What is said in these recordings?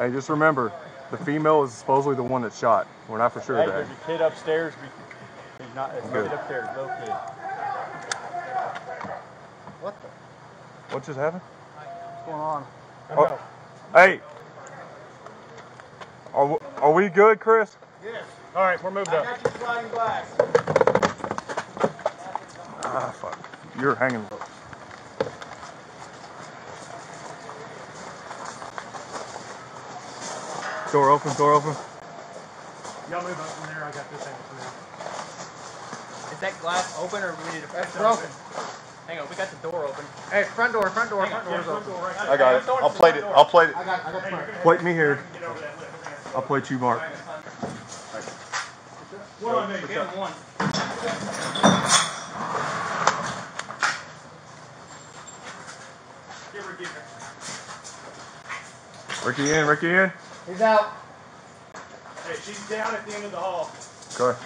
Hey, just remember, the female is supposedly the one that shot. We're not for sure Hey, of that. there's a kid upstairs. He's not. It's a Good. kid upstairs. Little kid. What the? What just happened? What's going on? Oh, hey, are, we- are we good, Chris? Yes. All right, we're moved I up. got you sliding glass. Ah, fuck. You're hanging low. Door open, door open. Y'all move up from there. I got this angle from there. Is that glass open or we need to? That's broken. Hang on, we got the door open. Hey, front door, front door, front Yeah, door's front open. door right I got it. I'll plate it. I'll plate it. I got, I got front. Plate me here. I'll plate you, Mark. One on me. Give him one. Give her, give her. Ricky in, Ricky in. He's out. Hey, she's down at the end of the hall. Okay.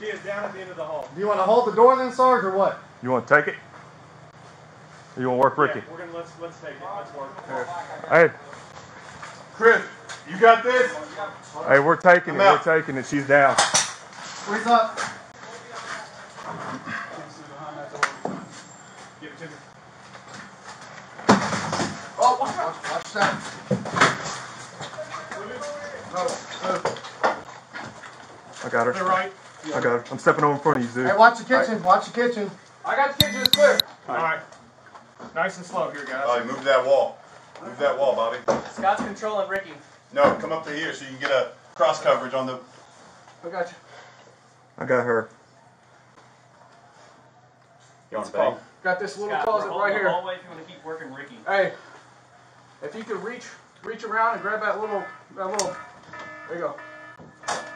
She is down at the end of the hall. Do you want to hold the door then, Sarge, or what? You want to take it? Or you want to work Ricky? Yeah, we're gonna let's let's take it. Let's work. Hey, Chris, you got this? hey, we're taking it. I'm out. We're taking it. She's down. Where's up? Give it to me. Oh, watch, watch, watch that. I got To the her. right. I got her. I'm stepping over in front of you. Zoo. Hey, watch the kitchen. Watch the kitchen. I got the kitchen. It's clear. All right. Nice and slow here, guys. Bobby, move that wall. Move that wall, Bobby. Scott's controlling Ricky. No, come up to here so you can get a cross coverage on the. I got you. I got her. You want to bang? Got this little Scott, closet right here. the hallway if you want to keep working Ricky. Hey, if you could reach, reach around and grab that little, that little. There you go.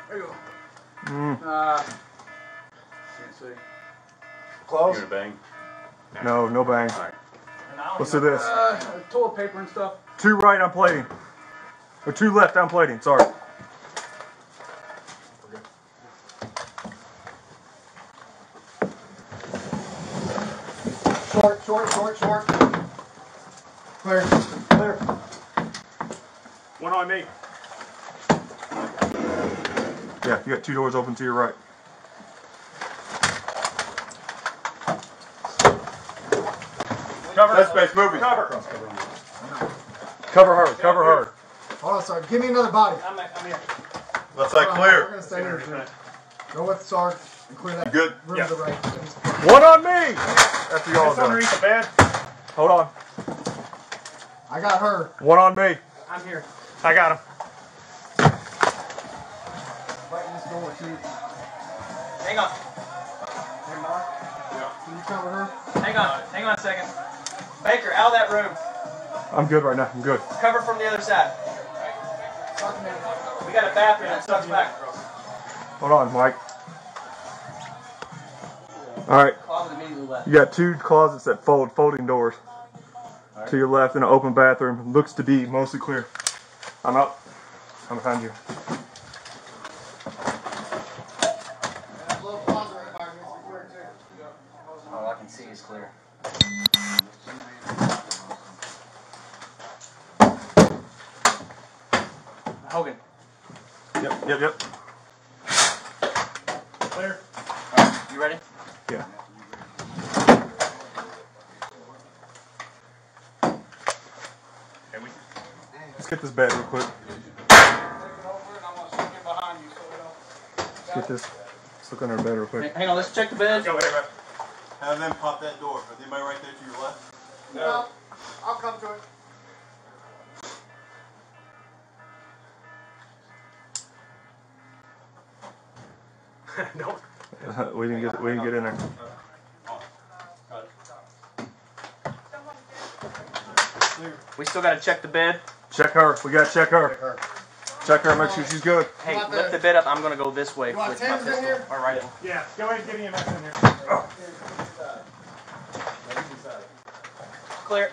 There you go. Mm, Uh, can't see. You Close. want to bang? no, no bang. And Let's do know- this. Uh, toilet paper and stuff. Two right, I'm plating. Or two left, I'm plating. Sorry. Short, short, short, short. Clear, clear. One on me. Yeah, you got two doors open to your right. Cover. That space, move. Cover. Cover her, cover her. Hold on, Sarge. Give me another body. I'm, I'm here. Left side We're clear. gonna stay here. too. Go with Sarge and clear that good? room Yeah. to the right. One on me! After y'all It's done. underneath the bed. Hold on. I got her. One on me. I'm here. I got him. Right in this door too. Hang on. Hey, Mark. Can you cover her? Hang on. Hang on a second. Baker, out of that room. I'm good right now. I'm good. Cover from the other side. Talk to me. We got a bathroom that sucks back. Hold on, Mike. All right. Closet immediately left. You got two closets that fold, folding doors. To your left and an open bathroom. Looks to be mostly clear. I'm out. I'm behind you. That little closet right by me is clear too. All I can see is clear. Hogan. Yep, yep, yep. Clear. You ready? Yeah. Hey, we, Let's get this bed real quick. Taking over and I'm gonna stick it behind you so we don't. Let's get this. Let's look under the bed real quick. Hang on, let's check the bed. Go ahead. Have them pop that door. Is anybody right there to your left? No. I'll come to it. Don't. we didn't get we didn't get in there. We still gotta check the bed. Check her. We gotta check her. Check her. Make sure she's good. Hey, lift the- the bed up. I'm gonna go this way You want with my Tim's in pistol. here? Or rifle. Yeah. Go ahead and get EMS in here. Oh. Clear.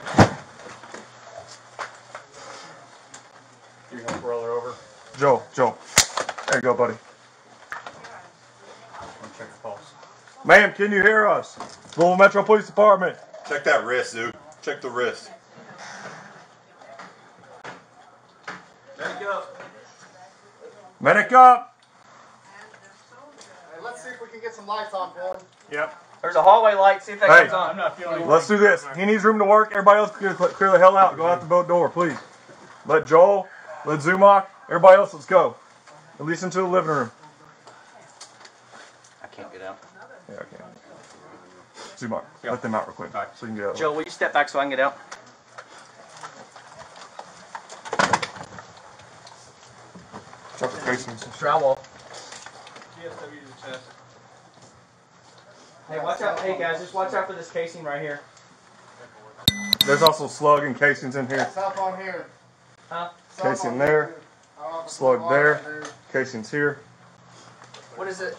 You gonna roll her over. Joe, Joe. There you go, buddy. I'm check the pulse. Ma'am, can you hear us? Louisville Metro Police Department. Check that wrist, dude. Check the wrist. Medic up. Medic up! Hey, let's see if we can get some lights on for him. Yep. There's a hallway light. See if that Hey. comes on. I'm not feeling Let's do this. He needs room to work. Everybody else clear, clear the hell out. Go out the boat door, please. Let Joel, let Zumach, everybody else, let's go. At least into the living room. I can't get out. Yeah, I can. Zumach, let them out real quick. So you can get out. Joel, will you step back so I can get out? Check the casings. Drywall. Hey, watch out. Hey, guys, just watch out for this casing right here. There's also slug and casings in here. South on here. Huh? South Casing there. here. Oh, Slug slug there. there. Casings here. What is it?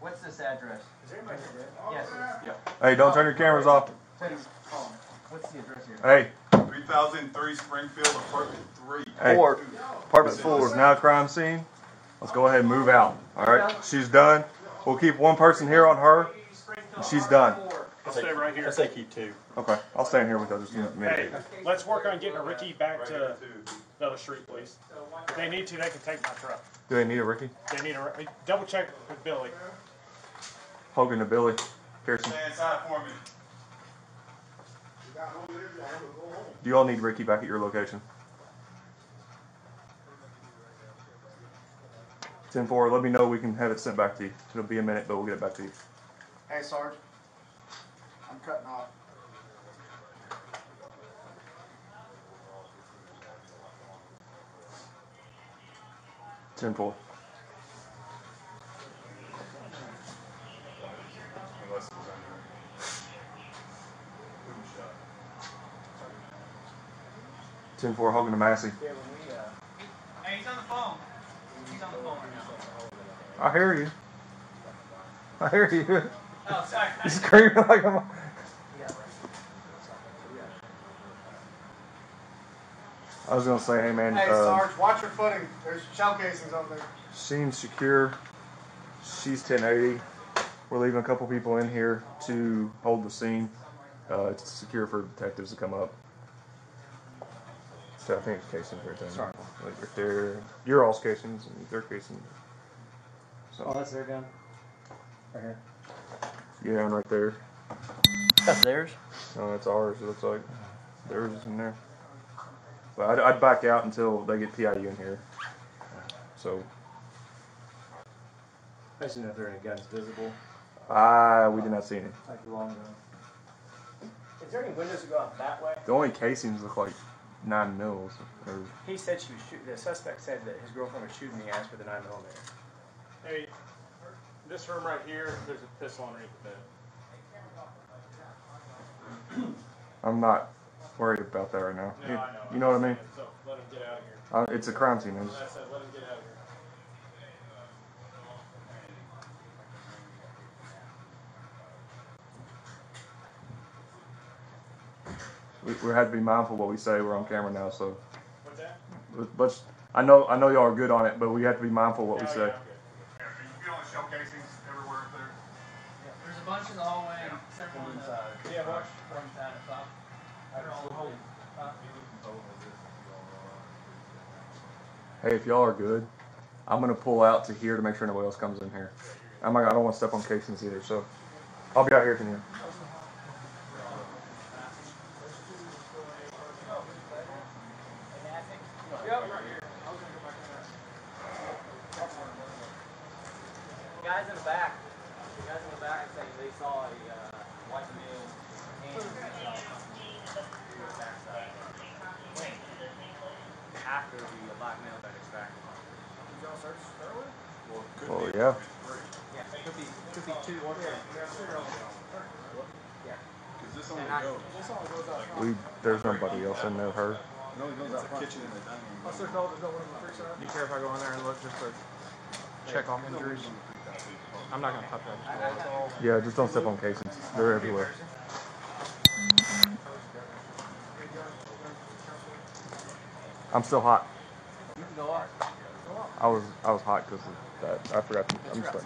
What's this address? Is anybody here? Yes. Oh, yeah. Hey, don't turn your cameras off. What's the address here? Hey, 3003 Springfield, apartment 3. hey. Four. Apartment four. is now a crime scene. Let's go ahead and move out. All right, she's done. We'll keep one person here on her. and She's done. I'll stay right here. I say keep two. Okay, I'll stay in here with her just a Hey, let's work on getting a Ricky back to the other street, please. If they need to, they can take my truck. Do they need a Ricky? They need a, double check with Billy. Hogan to Billy. Pearson. Stay inside for me. Do you all need Ricky back at your location? 10 4, let me know we can have it sent back to you. It'll be a minute, but we'll get it back to you. Hey, Sarge. I'm cutting off. Ten four. Ten four, Hogan to Massey. Hey, he's on the phone. He's on the phone right now. I hear you. I hear you. Oh, sorry. He's screaming like I'm. I was gonna say, hey man, Hey, uh, Sarge, watch your footing. There's shell casings over there. Seems secure. She's 1080. We're leaving a couple people in here to hold the scene. Uh, it's secure for detectives to come up. So I think it's casings right there. Sorry. Like right there. Your all's casings and their casings. So, Oh, that's their gun. Right here. yeah, and right there. That's theirs. No, that's ours. It looks like theirs is in there. But I'd, I'd back out until they get PIU in here. So I just know if there are any guns visible, ah, we did not see any. like long the. Is there any windows that go out that way? The only casings look like nine mils. Or, He said she was shooting. The suspect said that his girlfriend was shooting. the ass with the nine millimeter. Hey, this room right here, there's a pistol underneath the bed. I'm not worried about that right now. No, you, I know. you know what I mean? So let him get out of here. Uh, it's a crime scene. It's- I said, let him get out of here. We, we have to be mindful of what we say. We're on camera now, so What's that? let's. I know I know y'all are good on it, but we have to be mindful of what we Oh, say. yeah, I'm good. You feeling shell casings everywhere up there? There's a bunch in the hallway and several on the Yeah, watch. front side of top. They're all holding. Hey, if y'all are good, I'm gonna pull out to here to make sure nobody else comes in here. I'm not, I don't want to step on casings either, so I'll be out here can you. Guys in the back. Guys in the back are saying they saw a uh, white male hand through the backside. After the black male got extracted. Oh yeah. Yeah, it could be could be two. Because this only And I- goes. We there's nobody else in there. Her. It only goes out front. kitchen and the dining room. You care if I go in there and look just to check off injuries? I'm not gonna touch that. Yeah, just don't step on casings. They're everywhere. I'm still hot. You can go. I was I was hot because of that. I forgot. To, I'm just like,